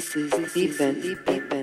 This is event. event.